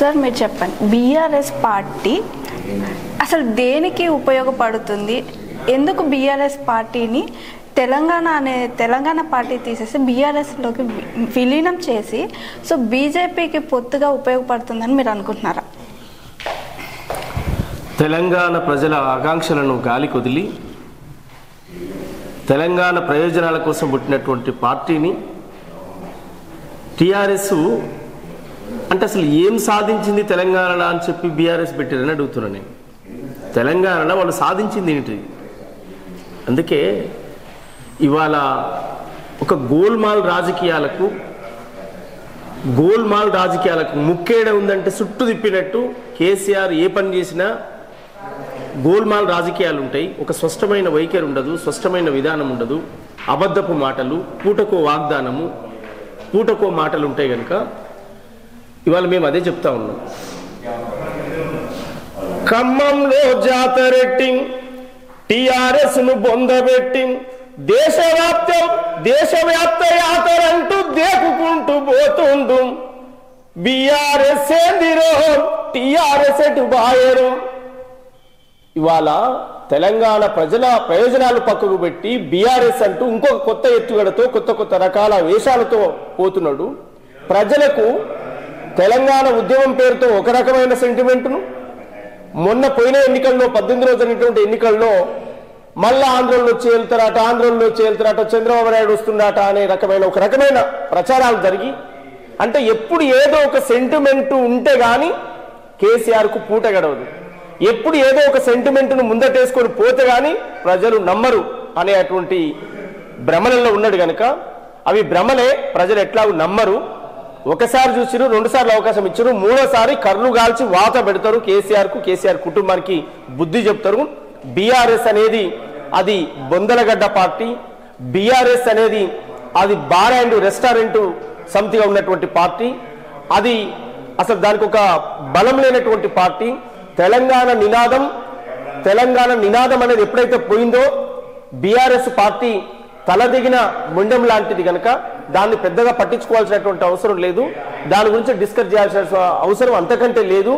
Sir మీరు చెప్పండి. BRS party అసలు దేనికి ఉపయోగపడుతుంది? ఎందుకు బీఆర్ఎస్ పార్టీని తెలంగాణ అనే తెలంగాణ పార్టీ తీసేసి బీఆర్ఎస్లోకి విలీనం చేసి సో బీజేపీకి పొత్తుగా ఉపయోగపడుతుందని మీరు అనుకుంటున్నారా? తెలంగాణ ప్రజల ఆకాంక్షలను గాలి కొదిలి తెలంగాణ ప్రయోజనాల కోసం పుట్టినటువంటి పార్టీని టిఆర్ఎస్ అంటే అసలు ఏం సాధించింది తెలంగాణ అని చెప్పి బీఆర్ఎస్ పెట్టారని అడుగుతున్నాను నేను. తెలంగాణలో వాళ్ళు సాధించింది ఏంటి? అందుకే ఇవాళ ఒక గోల్మాల్ రాజకీయాలకు గోల్మాల్ రాజకీయాలకు ముక్కేడ ఉందంటే చుట్టూ తిప్పినట్టు కేసీఆర్ ఏ పని చేసినా గోల్మాల్ రాజకీయాలు ఉంటాయి. ఒక స్పష్టమైన వైఖరి ఉండదు స్పష్టమైన విధానం ఉండదు. అబద్ధపు మాటలు పూటకో వాగ్దానము పూటకో మాటలు ఉంటాయి కనుక ఇవాళ మేము అదే చెప్తా ఉన్నాం. ఖమ్మంలో జాతరెట్టింగ్ టిఆర్ఎస్ను బొందబెట్టింగ్ దేశవ్యాప్తం దేశవ్యాప్త యాతరంటూ దేకుకుంటూ పోతుండు. బిఆర్ఎస్ ఏందిరో టిఆర్ఎస్ ఎటు బాయరు? ఇవాళ తెలంగాణ ప్రజల ప్రయోజనాలు పక్కకు పెట్టి బీఆర్ఎస్ అంటూ ఇంకొక కొత్త ఎత్తుగడతో కొత్త కొత్త రకాల వేషాలతో పోతున్నాడు. ప్రజలకు తెలంగాణ ఉద్యమం పేరుతో ఒక రకమైన సెంటిమెంట్ను మొన్న పోయిన ఎన్నికల్లో పద్దెనిమిది రోజు ఎన్నికల్లో మళ్ళా ఆంధ్రలో వచ్చి వెళ్తారట ఆంధ్రలో వచ్చి చంద్రబాబు నాయుడు వస్తున్నాట అనే రకమైన ఒక రకమైన ప్రచారాలు జరిగి అంటే ఎప్పుడు ఏదో ఒక సెంటిమెంట్ ఉంటే కానీ కేసీఆర్కు పూట గడవదు. ఎప్పుడు ఏదో ఒక సెంటిమెంట్ను ముందటేసుకొని పోతే కానీ ప్రజలు నమ్మరు అనేటువంటి భ్రమలలో ఉన్నాడు కనుక అవి భ్రమలే ప్రజలు ఎట్లా నమ్మరు. ఒకసారి చూసిరు రెండు సార్లు అవకాశం ఇచ్చారు. మూడోసారి కర్లు గాల్చి వాత పెడతారు. కేసీఆర్కు కేసీఆర్ కుటుంబానికి బుద్ధి చెప్తారు. బీఆర్ఎస్ అనేది అది బొందలగడ్డ పార్టీ. బీఆర్ఎస్ అనేది అది బార్ అండ్ రెస్టారెంట్ సమితిగా ఉన్నటువంటి పార్టీ. అది అసలు దానికి ఒక బలం లేనటువంటి పార్టీ. తెలంగాణ నినాదం తెలంగాణ నినాదం అనేది ఎప్పుడైతే పోయిందో బీఆర్ఎస్ పార్టీ తలదిగిన ముండెం లాంటిది కనుక దాన్ని పెద్దగా పట్టించుకోవాల్సినటువంటి అవసరం లేదు. దాని గురించి డిస్కస్ చేయాల్సిన అవసరం అంతకంటే లేదు.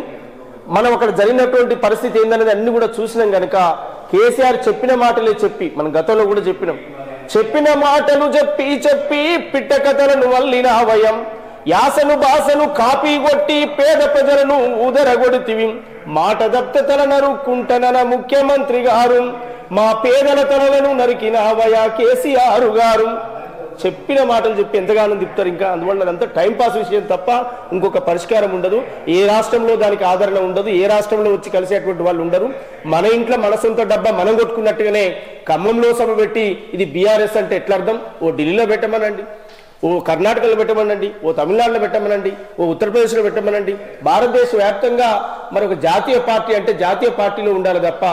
మనం అక్కడ జరిగినటువంటి పరిస్థితి ఏందనేది అన్ని కూడా చూసినాం గనక కేసీఆర్ చెప్పిన మాటలే చెప్పి మనం గతంలో కూడా చెప్పినాం. చెప్పిన మాటలు చెప్పి చెప్పి పిట్ట కథలను వల్లినావయం యాసను బాసను కాపీ కొట్టి పేద ప్రజలను ఉదరగొడితివి మాట దప్తతల నరుక్కుంటనన ముఖ్యమంత్రి గారు. మా పేదల తలలను నరికినావయా కేసీఆర్ గారు. చెప్పిన మాటలు చెప్పి ఎంతగానో తిప్పుతారు ఇంకా? అందువల్ల అదంతా టైంపాస్ విషయం తప్ప ఇంకొక పరిష్కారం ఉండదు. ఏ రాష్ట్రంలో దానికి ఆదరణ ఉండదు. ఏ రాష్ట్రంలో వచ్చి కలిసేటువంటి వాళ్ళు ఉండరు. మన ఇంట్లో మన సొంత డబ్బా మనం కొట్టుకున్నట్టుగానే ఖమ్మంలో సభ పెట్టి ఇది బీఆర్ఎస్ అంటే ఎట్లా అర్థం ఓ ఢిల్లీలో పెట్టమనండి. ఓ కర్ణాటకలో పెట్టమనండి. ఓ తమిళనాడులో పెట్టమనండి. ఓ ఉత్తరప్రదేశ్లో పెట్టమనండి. భారతదేశ వ్యాప్తంగా మరొక జాతీయ పార్టీ అంటే జాతీయ పార్టీలో ఉండాలి తప్ప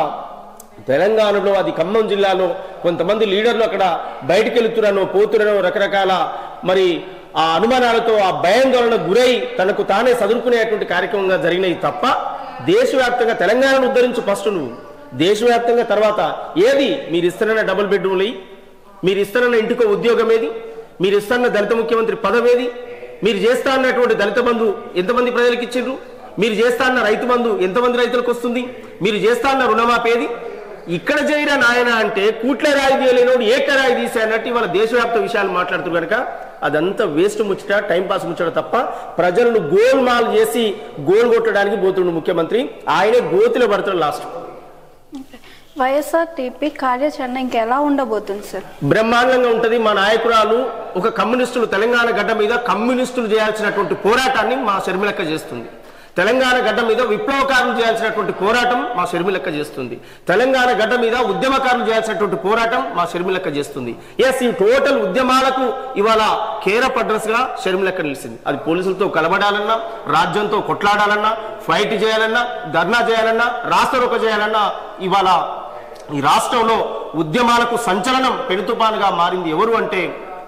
తెలంగాణలో అది ఖమ్మం జిల్లాలో కొంతమంది లీడర్లు అక్కడ బయటికి వెళుతున్నారో పోతున్నారో రకరకాల మరి ఆ అనుమానాలతో ఆ భయాందోళన గురై తనకు తానే చదువుకునేటువంటి కార్యక్రమంగా జరిగినాయి తప్ప దేశవ్యాప్తంగా తెలంగాణను ఉద్ధరించు ఫస్ట్ నువ్వు. దేశవ్యాప్తంగా తర్వాత ఏది? మీరు ఇస్తున్న డబుల్ బెడ్రూమ్లు మీరు ఇస్తున్న ఇంటికో ఉద్యోగం ఏది? మీరు ఇస్తున్న దళిత ముఖ్యమంత్రి పదవేది మీరు చేస్తా అన్నటువంటి దళిత బంధు ఎంతమంది ప్రజలకు ఇచ్చిండ్రు మీరు చేస్తా అన్న రైతు బంధు ఎంతమంది రైతులకు వస్తుంది మీరు చేస్తా అన్న రుణమాపేది ఇక్కడ చేయరా నాయన అంటే కూట్ల రాయి తీయలేనోడు ఏక రాయి తీసే అన్నట్టు ఇవాళ దేశవ్యాప్త విషయాలు మాట్లాడుతూ కనుక అదంతా వేస్ట్ ముచ్చట టైం పాస్ ముచ్చట తప్ప ప్రజలను గోల్మాల్ చేసి గోల్ కొట్టడానికి పోతుండు ముఖ్యమంత్రి. ఆయనే గోతిలో పడతాడు లాస్ట్. వైఎస్ఆర్ టీపీ కార్యాచరణ ఇంకెలా ఉండబోతుంది సార్? బ్రహ్మాండంగా ఉంటది. మా నాయకురాలు ఒక కమ్యూనిస్టులు తెలంగాణ గడ్డ మీద కమ్యూనిస్టులు చేయాల్సినటువంటి పోరాటాన్ని మా షర్మిలక్క చేస్తుంది. తెలంగాణ గడ్డ మీద విప్లవకారులు చేయాల్సినటువంటి పోరాటం మా షర్మిలక్క చేస్తుంది. తెలంగాణ గడ్డ మీద ఉద్యమకారులు చేయాల్సినటువంటి పోరాటం మా షర్మిలక్క చేస్తుంది. ఎస్ ఈ టోటల్ ఉద్యమాలకు ఇవాళ కేరప్ అడ్రస్గా షర్మిలక్క నిలిచింది. అది పోలీసులతో కలబడాలన్నా రాజ్యంతో కొట్లాడాలన్నా ఫైట్ చేయాలన్నా ధర్నా చేయాలన్నా రాస్తారోక చేయాలన్నా ఇవాళ ఈ రాష్ట్రంలో ఉద్యమాలకు సంచలనం పెనుతుపానుగా మారింది ఎవరు అంటే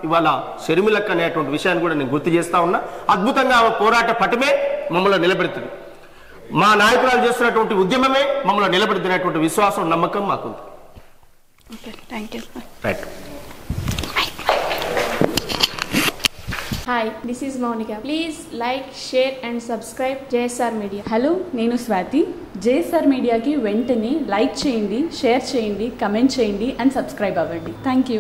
ఇవాళ షర్మిలక్క అనేటువంటి విషయాన్ని కూడా నేను గుర్తు చేస్తా ఉన్నా. అద్భుతంగా ఆమె పోరాట పటమే మమ్మల్ని నిలబెడుతుంది. మా నాయకురాలు చేస్తున్నటువంటి ఉద్యమమే మమ్మల్ని నిలబెడుతున్నటువంటి విశ్వాసం నమ్మకం మాకుంది. Okay thank you sir right Hi, this is Monica. Please like, share, and subscribe JSR Media. Hello నేను స్వాతి. జేఎస్ఆర్ మీడియాకి వెంటనే లైక్ చేయండి షేర్ చేయండి కమెంట్ చేయండి అండ్ సబ్స్క్రైబ్ అవ్వండి. Thank you